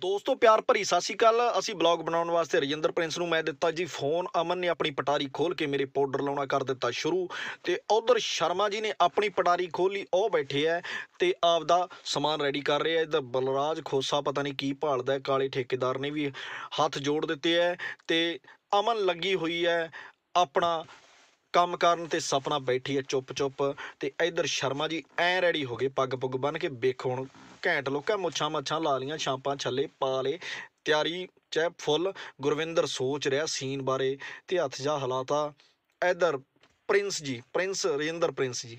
ਦੋਸਤੋ, ਪਿਆਰ ਭਰੀ ਸਤਿ ਸ਼੍ਰੀ ਅਕਾਲ। ਅਸੀਂ ਬਲੌਗ ਬਣਾਉਣ ਵਾਸਤੇ ਰਜਿੰਦਰ ਪ੍ਰਿੰਸ ਨੂੰ ਮੈਂ ਦਿੱਤਾ ਜੀ ਫੋਨ। ਅਮਨ ਨੇ ਆਪਣੀ ਪਟਾਰੀ ਖੋਲ ਕੇ ਮੇਰੇ ਪਾਊਡਰ ਲਾਉਣਾ ਕਰ ਦਿੱਤਾ ਸ਼ੁਰੂ। ਤੇ ਉਧਰ ਸ਼ਰਮਾ ਜੀ ਨੇ ਆਪਣੀ ਪਟਾਰੀ ਖੋਲੀ ਉਹ ਬੈਠੇ ਐ ਤੇ ਆਪਦਾ ਸਮਾਨ ਰੈਡੀ ਕਰ ਰਹੇ। ਐ ਇਧਰ ਬਲਰਾਜ ਖੋਸਾ ਪਤਾ ਨਹੀਂ ਕੀ ਭਾਲਦਾ ਕਾਲੇ ਠੇਕੇਦਾਰ ਨੇ ਵੀ ਹੱਥ ਜੋੜ ਦਿੱਤੇ ਐ। ਤੇ ਅਮਨ ਲੱਗੀ ਹੋਈ ਐ ਆਪਣਾ ਕੰਮ ਕਰਨ ਤੇ ਸਪਨਾ ਬੈਠੀ ਐ ਚੁੱਪ ਚੁੱਪ ਤੇ ਇਧਰ ਸ਼ਰਮਾ ਜੀ ਐ ਰੈਡੀ ਹੋ ਗਏ। ਪੱਗ ਪੁੱਗ ਬੰਨ ਕੇ ਵੇਖੋ ਹੁਣ ਘੈਂਟ ਲੋਕਾਂ ਮੁੱਛਾਂ ਮੱਛਾਂ ਲਾ ਲੀਆਂ ਛਾਂਪਾਂ ਛੱਲੇ ਪਾ ਲੇ ਤਿਆਰੀ ਚੈ ਫੁੱਲ ਗੁਰਵਿੰਦਰ ਸੋਚ ਰਿਹਾ ਸੀਨ ਬਾਰੇ ਤੇ ਹੱਥ ਜਾ ਹਲਾਤਾ। ਇਧਰ ਪ੍ਰਿੰਸ ਜੀ, ਪ੍ਰਿੰਸ ਰਜਿੰਦਰ ਪ੍ਰਿੰਸ ਜੀ।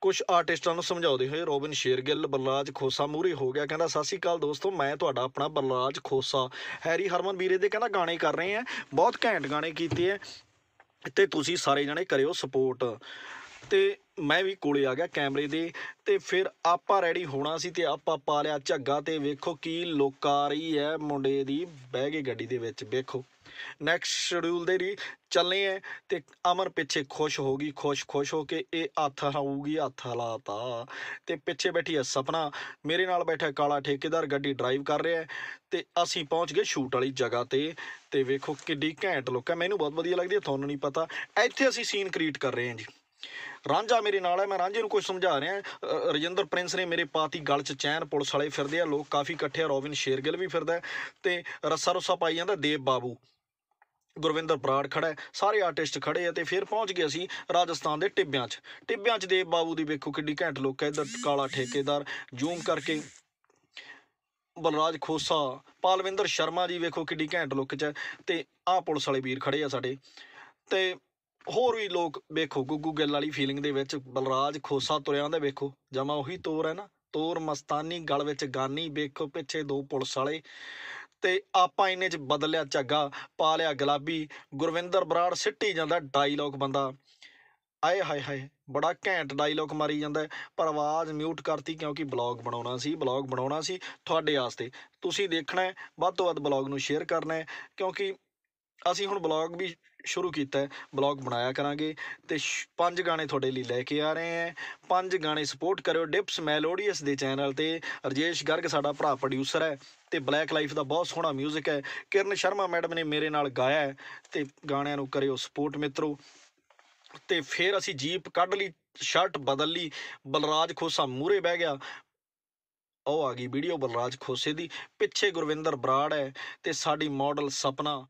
ਕੁਝ ਆਰਟਿਸਟਾਂ ਨੂੰ ਸਮਝਾਉਂਦੇ ਹੋਏ ਰੋਬਿਨ ਸ਼ੇਰਗਿੱਲ, ਬਲਰਾਜ ਖੋਸਾ ਮੂਰੇ ਹੋ ਗਿਆ, ਕਹਿੰਦਾ, ਸਤਿ ਸ਼੍ਰੀ ਅਕਾਲ ਦੋਸਤੋ, ਮੈਂ ਤੁਹਾਡਾ ਆਪਣਾ ਬਲਰਾਜ ਖੋਸਾ। ਹੈਰੀ ਹਰਮਨ ਵੀਰੇ ਦੇ ਕਹਿੰਦਾ, ਗਾਣੇ ਕਰ ਰਹੇ ਆ, ਬਹੁਤ ਘੈਂਟ ਗਾਣੇ ਕੀਤੇ ਆ ਤੇ ਤੁਸੀਂ ਸਾਰੇ ਜਣੇ ਕਰਿਓ ਸਪੋਰਟ ਤੇ ਮੈਂ ਵੀ ਕੋਲੇ ਆ ਗਿਆ ਕੈਮਰੇ ਦੇ ਤੇ ਫਿਰ ਆਪਾਂ ਰੈਡੀ ਹੋਣਾ ਸੀ ਤੇ ਆਪਾਂ ਪਾ ਲਿਆ ਝੱਗਾ ਤੇ ਵੇਖੋ ਕੀ ਰਹੀ ਹੈ ਮੁੰਡੇ ਦੀ, ਬਹਿ ਗਏ ਗੱਡੀ ਦੇ ਵਿੱਚ, ਵੇਖੋ। ਨੈਕਸਟ ਸ਼ਡਿਊਲ ਦੇ ਲਈ ਚੱਲਨੇ ਐ ਤੇ ਅਮਨ ਪਿੱਛੇ ਖੁਸ਼ ਹੋ ਗਈ, ਖੁਸ਼ ਖੁਸ਼ ਹੋ ਕੇ ਇਹ ਹੱਥ ਹਲਾਊਗੀ ਹੱਥ ਹਲਾਤਾ। ਤੇ ਪਿੱਛੇ ਬੈਠੀ ਹੈ ਸਪਨਾ, ਮੇਰੇ ਨਾਲ ਬੈਠਾ ਕਾਲਾ ਠੇਕੇਦਾਰ, ਗੱਡੀ ਡਰਾਈਵ ਕਰ ਰਿਹਾ ਹੈ ਤੇ ਅਸੀਂ ਪਹੁੰਚ ਗਏ ਸ਼ੂਟ ਵਾਲੀ ਜਗ੍ਹਾ ਤੇ ਤੇ ਵੇਖੋ ਕਿੱਡੀ ਘੈਂਟ ਲੋਕ ਹੈ ਮੈਨੂੰ ਬਹੁਤ ਵਧੀਆ ਲੱਗਦੀ ਹੈ ਤੁਹਾਨੂੰ ਨਹੀਂ ਪਤਾ। ਇੱਥੇ ਅਸੀਂ ਸੀਨ ਕ੍ਰੀਏਟ ਕਰ ਰਹੇ ਹਾਂ ਜੀ। ਰਾਂਝਾ ਮੇਰੇ ਨਾਲ ਹੈ, ਮੈਂ ਰਾਂਝੇ ਨੂੰ ਕੁਝ ਸਮਝਾ ਰਿਹਾ ਰਜਿੰਦਰ ਪ੍ਰਿੰਸ ਨੇ ਮੇਰੇ ਪਾਤੀ ਗਲ 'ਚ ਚੈਨ, ਪੁਲਿਸ ਵਾਲੇ ਫਿਰਦੇ ਆ, ਲੋਕ ਕਾਫੀ ਇਕੱਠੇ ਆ, ਰੋਬਿਨ ਸ਼ੇਰਗਿੱਲ ਵੀ ਫਿਰਦਾ ਹੈ ਤੇ ਰੱਸਾ ਰੁੱਸਾ ਪਾਈ ਜਾਂਦਾ ਦੇਵ ਬਾਬੂ। ਗੁਰਵਿੰਦਰ ਬਰਾੜ ਖੜਾ ਹੈ, ਸਾਰੇ ਆਰਟਿਸਟ ਖੜੇ ਆ ਤੇ ਫਿਰ ਪਹੁੰਚ ਗਏ ਅਸੀਂ ਰਾਜਸਥਾਨ ਦੇ ਟਿੱਬਿਆਂ 'ਚ। ਟਿੱਬਿਆਂ 'ਚ ਦੇਵ ਬਾਬੂ ਦੀ ਵੇਖੋ ਕਿੱਡੀ ਘੈਂਟ ਲੋਕ ਹੈ, ਇੱਧਰ ਕਾਲਾ ਠੇਕੇਦਾਰ, ਜ਼ੂਮ ਕਰਕੇ ਬਲਰਾਜ ਖੋਸਾ, ਪਾਲਵਿੰਦਰ ਸ਼ਰਮਾ ਜੀ ਵੇਖੋ ਕਿੱਡੀ ਘੈਂਟ ਲੁੱਕ 'ਚ ਹੈ ਤੇ ਆਹ ਪੁਲਿਸ ਵਾਲੇ ਵੀਰ ਖੜੇ ਆ ਸਾਡੇ। ਤੇ ਹੋਰ ਵੀ ਲੋਕ ਵੇਖੋ ਗੁੱਗੂ ਗਿੱਲ ਵਾਲੀ ਫੀਲਿੰਗ ਦੇ ਵਿੱਚ ਬਲਰਾਜ ਖੋਸਾ ਤੁਰਿਆ ਆਂਦਾ ਵੇਖੋ। ਜਮਾ ਉਹੀ ਤੋਰ ਹੈ ਨਾ, ਤੋਰ ਮਸਤਾਨੀ ਗਲ ਵਿੱਚ ਗਾਨੀ, ਵੇਖੋ ਪਿੱਛੇ ਦੋ ਪੁਲਿਸ ਵਾਲੇ। ਤੇ ਆਪਾਂ ਇਹਨੇ ਚ ਬਦਲਿਆ ਝੱਗਾ, ਪਾ ਲਿਆ ਗੁਲਾਬੀ, ਗੁਰਵਿੰਦਰ ਬਰਾੜ ਸਿੱਟੀ ਜਾਂਦਾ ਡਾਇਲੌਗ ਬੰਦਾ। ਆਏ ਹਾਏ ਹਾਏ, ਬੜਾ ਘੈਂਟ ਡਾਇਲੌਗ ਮਾਰੀ ਜਾਂਦਾ ਪਰ ਆਵਾਜ਼ ਮਿਊਟ ਕਰਤੀ ਕਿਉਂਕਿ ਬਲੌਗ ਬਣਾਉਣਾ ਸੀ ਬਲੌਗ ਬਣਾਉਣਾ ਸੀ ਤੁਹਾਡੇ ਵਾਸਤੇ। ਤੁਸੀਂ ਦੇਖਣਾ ਹੈ, ਵੱਧ ਤੋਂ ਵੱਧ ਬਲੌਗ ਨੂੰ ਸ਼ੇਅਰ ਕਰਨਾ ਹੈ, ਕਿਉਂਕਿ ਅਸੀਂ ਹੁਣ ਬਲੌਗ ਵੀ ਸ਼ੁਰੂ ਕੀਤਾ ਹੈ, ਬਲੌਗ ਬਣਾਇਆ ਕਰਾਂਗੇ ਤੇ ਸ਼- ਪੰਜ ਗਾਣੇ ਤੁਹਾਡੇ ਲਈ ਲੈ ਕੇ ਆ ਰਹੇ ਹਾਂ। ਪੰਜ ਗਾਣੇ ਸਪੋਰਟ ਕਰਿਓ ਡਿਪਸ ਮੈਲੋਡੀਅਸ ਦੇ ਚੈਨਲ ਤੇ। ਰਜੇਸ਼ ਗਰਗ ਸਾਡਾ ਭਰਾ ਪ੍ਰੋਡਿਊਸਰ ਹੈ ਤੇ ਬਲੈਕ ਲਾਈਫ ਦਾ ਬਹੁਤ ਸੋਹਣਾ 뮤직 ਹੈ। ਕਿਰਨ ਸ਼ਰਮਾ ਮੈਡਮ ਨੇ ਮੇਰੇ ਨਾਲ ਗਾਇਆ ਹੈ ਤੇ ਗਾਣਿਆਂ ਨੂੰ ਕਰਿਓ ਸਪੋਰਟ ਮਿੱਤਰੋ। ਤੇ ਫਿਰ ਅਸੀਂ ਜੀਪ ਕੱਢ ਲਈ ਸ਼ਰਟ ਬਦਲ ਲਈ, ਬਲਰਾਜ ਖੋਸਾ ਮੂਰੇ ਬਹਿ ਗਿਆ। ਉਹ ਆ ਗਈ ਵੀਡੀਓ ਬਲਰਾਜ ਖੋਸੇ ਦੀ। ਪਿੱਛੇ ਗੁਰਵਿੰਦਰ ਬਰਾੜ ਹੈ ਤੇ ਸਾਡੀ ਮਾਡਲ ਸਪਨਾ।